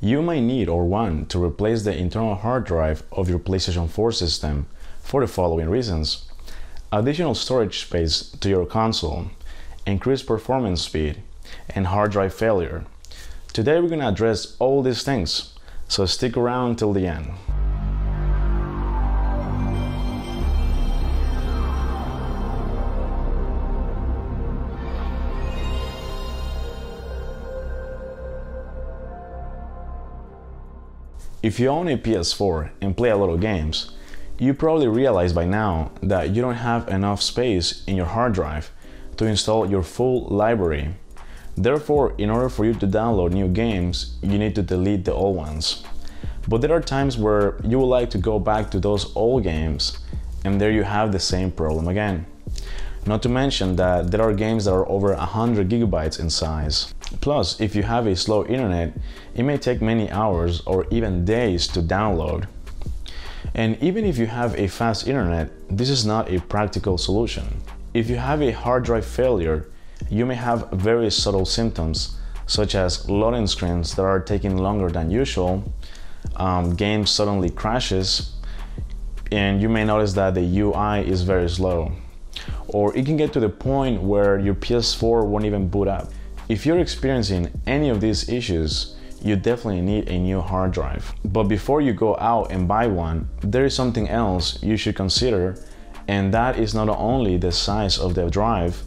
You might need or want to replace the internal hard drive of your PlayStation 4 system for the following reasons. Additional storage space to your console, increased performance speed, and hard drive failure. Today we're going to address all these things, so stick around till the end. If you own a PS4 and play a lot of games, you probably realize by now that you don't have enough space in your hard drive to install your full library. Therefore, in order for you to download new games, you need to delete the old ones. But there are times where you would like to go back to those old games, and there you have the same problem again. Not to mention that there are games that are over 100 gigabytes in size. Plus, if you have a slow internet, it may take many hours or even days to download. And even if you have a fast internet, this is not a practical solution. If you have a hard drive failure, you may have very subtle symptoms such as loading screens that are taking longer than usual, um, suddenly crashes, and you may notice that the UI is very slow. Or it can get to the point where your PS4 won't even boot up. If you're experiencing any of these issues, you definitely need a new hard drive. But before you go out and buy one, there is something else you should consider, and that is not only the size of the drive,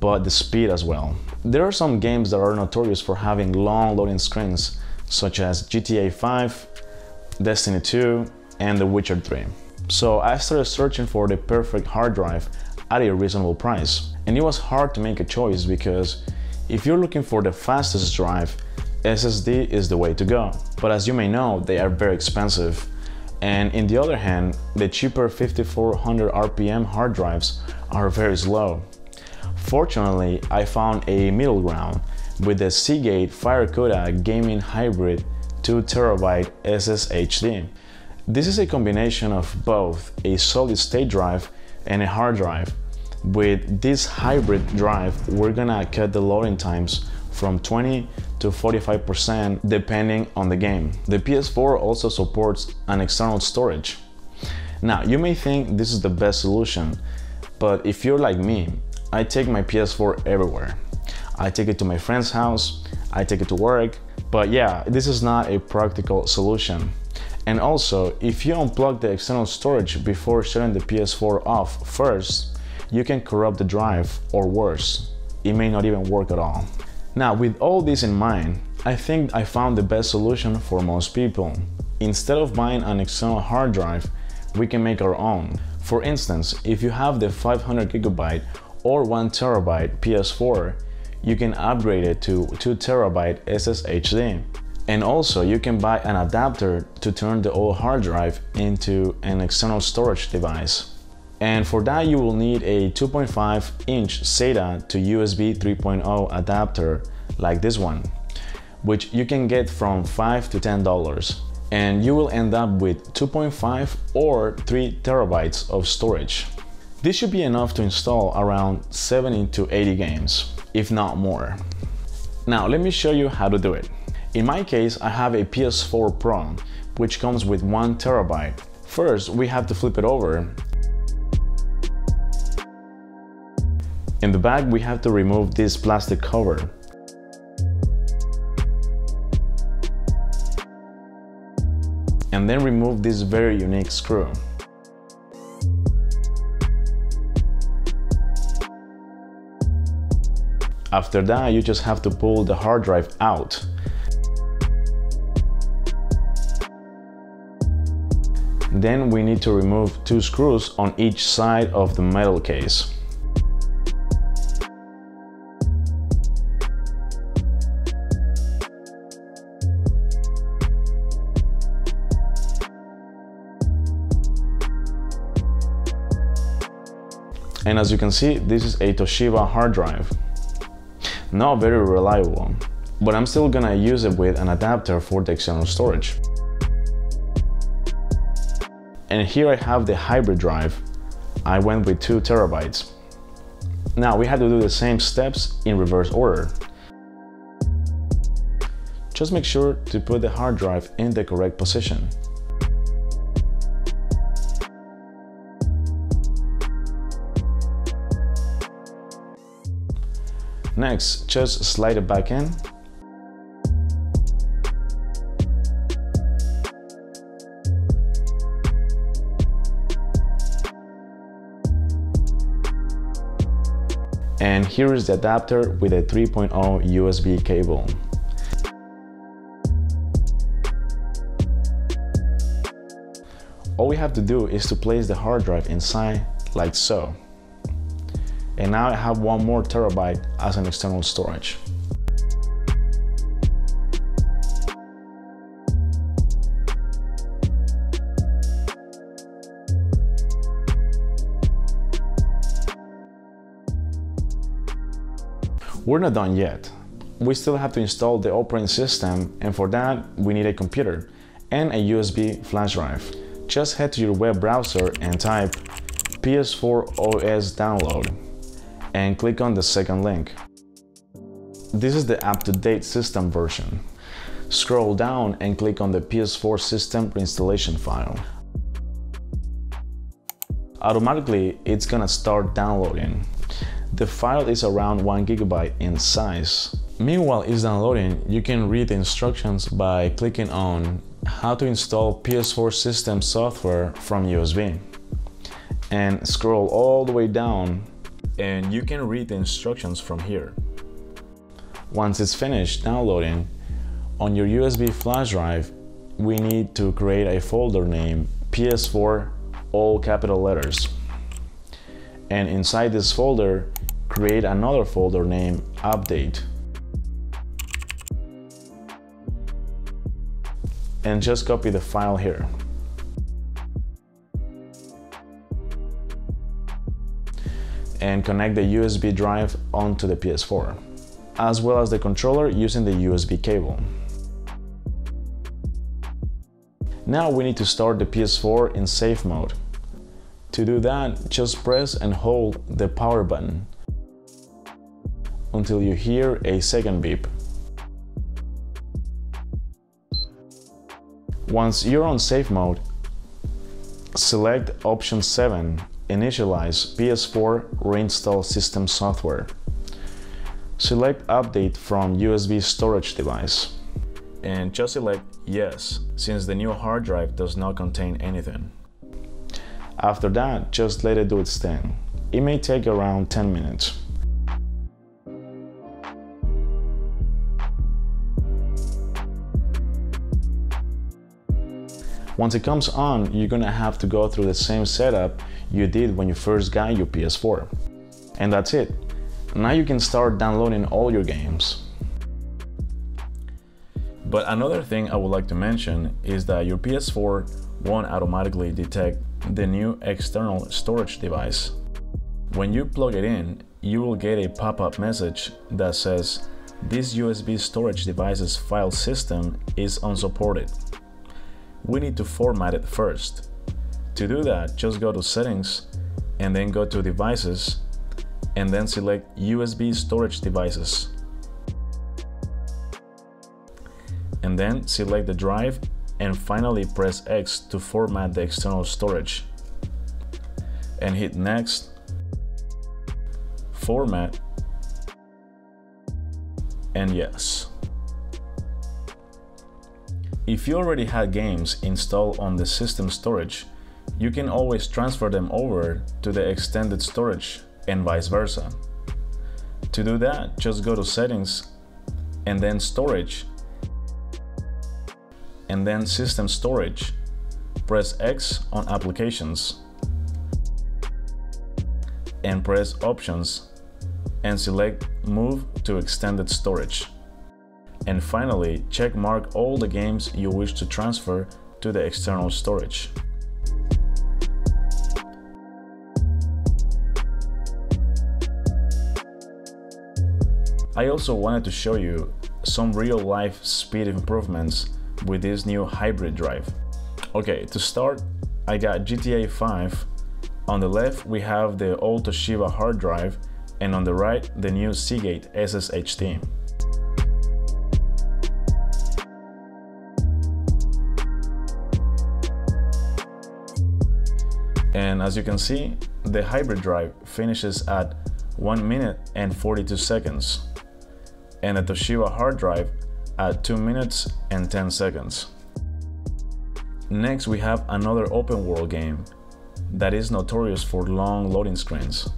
but the speed as well. There are some games that are notorious for having long loading screens, such as GTA 5, Destiny 2, and The Witcher 3. So I started searching for the perfect hard drive at a reasonable price. And it was hard to make a choice because if you're looking for the fastest drive, SSD is the way to go. But as you may know, they are very expensive. And in the other hand, the cheaper 5400 RPM hard drives are very slow. Fortunately, I found a middle ground with the Seagate FireCuda Gaming Hybrid 2TB SSHD. This is a combination of both a solid state drive and a hard drive with this hybrid drive, we're gonna cut the loading times from 20 to 45% depending on the game. The PS4 also supports an external storage. Now, you may think this is the best solution, but if you're like me, I take my PS4 everywhere. I take it to my friend's house, I take it to work, but yeah, this is not a practical solution. And also, if you unplug the external storage before shutting the PS4 off first, you can corrupt the drive or worse, it may not even work at all. Now with all this in mind, I think I found the best solution for most people. Instead of buying an external hard drive, we can make our own. For instance, if you have the 500 gigabyte or 1 terabyte PS4, you can upgrade it to 2 terabyte SSHD. And also you can buy an adapter to turn the old hard drive into an external storage device. And for that you will need a 2.5 inch SATA to USB 3.0 adapter like this one, which you can get from 5 to $10. And you will end up with 2.5 or 3 terabytes of storage. This should be enough to install around 70 to 80 games, if not more. Now let me show you how to do it. In my case, I have a PS4 Pro, which comes with 1 terabyte. First, we have to flip it over In the back, we have to remove this plastic cover. And then remove this very unique screw. After that, you just have to pull the hard drive out. Then we need to remove two screws on each side of the metal case. And as you can see, this is a Toshiba hard drive. Not very reliable, but I'm still gonna use it with an adapter for the external storage. And here I have the hybrid drive. I went with two terabytes. Now we have to do the same steps in reverse order. Just make sure to put the hard drive in the correct position. Next, just slide it back in And here is the adapter with a 3.0 USB cable. All we have to do is to place the hard drive inside like so. And now I have one more terabyte as an external storage. We're not done yet. We still have to install the operating system and for that we need a computer and a USB flash drive. Just head to your web browser and type PS4 OS download and click on the second link. This is the up-to-date system version. Scroll down and click on the PS4 system installation file. Automatically, it's gonna start downloading. The file is around 1 gigabyte in size. Meanwhile it's downloading, you can read the instructions by clicking on how to install PS4 system software from USB. And scroll all the way down and you can read the instructions from here. Once it's finished downloading, on your USB flash drive, we need to create a folder name PS4 all capital letters. And inside this folder, create another folder named update and just copy the file here. And connect the USB drive onto the PS4, as well as the controller using the USB cable. Now we need to start the PS4 in safe mode. To do that, just press and hold the power button until you hear a second beep. Once you're on safe mode, select option 7, initialize PS4 reinstall system software. Select update from USB storage device. And just select yes, since the new hard drive does not contain anything. After that, just let it do its thing. It may take around 10 minutes. Once it comes on, you're gonna have to go through the same setup you did when you first got your PS4. And that's it. Now you can start downloading all your games. But another thing I would like to mention is that your PS4 won't automatically detect the new external storage device. When you plug it in, you will get a pop-up message that says this USB storage device's file system is unsupported we need to format it first. To do that, just go to settings and then go to devices and then select USB storage devices. And then select the drive and finally press X to format the external storage. And hit next, format, and yes. If you already had games installed on the system storage, you can always transfer them over to the extended storage and vice versa. To do that, just go to settings and then storage and then system storage. Press X on applications and press options and select move to extended storage. And finally, check mark all the games you wish to transfer to the external storage. I also wanted to show you some real-life speed improvements with this new hybrid drive. Okay, to start, I got GTA 5. On the left, we have the old Toshiba hard drive, and on the right, the new Seagate SSHD. And as you can see, the hybrid drive finishes at 1 minute and 42 seconds, and the Toshiba hard drive at 2 minutes and 10 seconds. Next, we have another open world game that is notorious for long loading screens.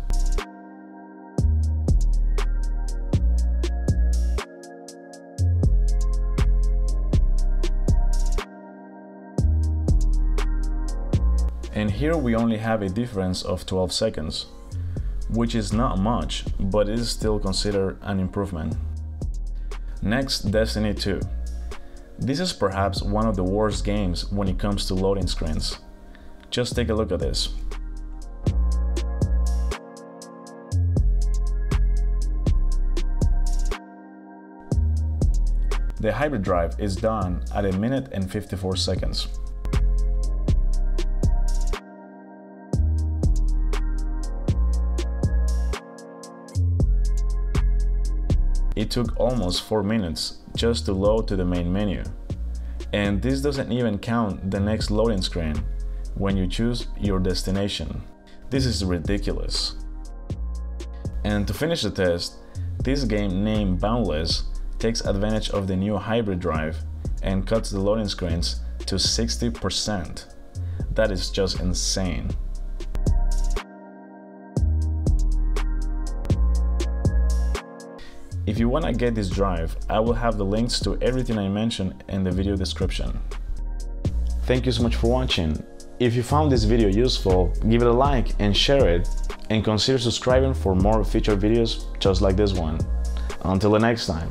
And here we only have a difference of 12 seconds, which is not much, but is still considered an improvement. Next, Destiny 2. This is perhaps one of the worst games when it comes to loading screens. Just take a look at this. The hybrid drive is done at a minute and 54 seconds. Took almost 4 minutes just to load to the main menu. And this doesn't even count the next loading screen when you choose your destination. This is ridiculous. And to finish the test, this game named Boundless takes advantage of the new hybrid drive and cuts the loading screens to 60%. That is just insane. If you wanna get this drive, I will have the links to everything I mentioned in the video description. Thank you so much for watching. If you found this video useful, give it a like and share it, and consider subscribing for more featured videos just like this one. Until the next time.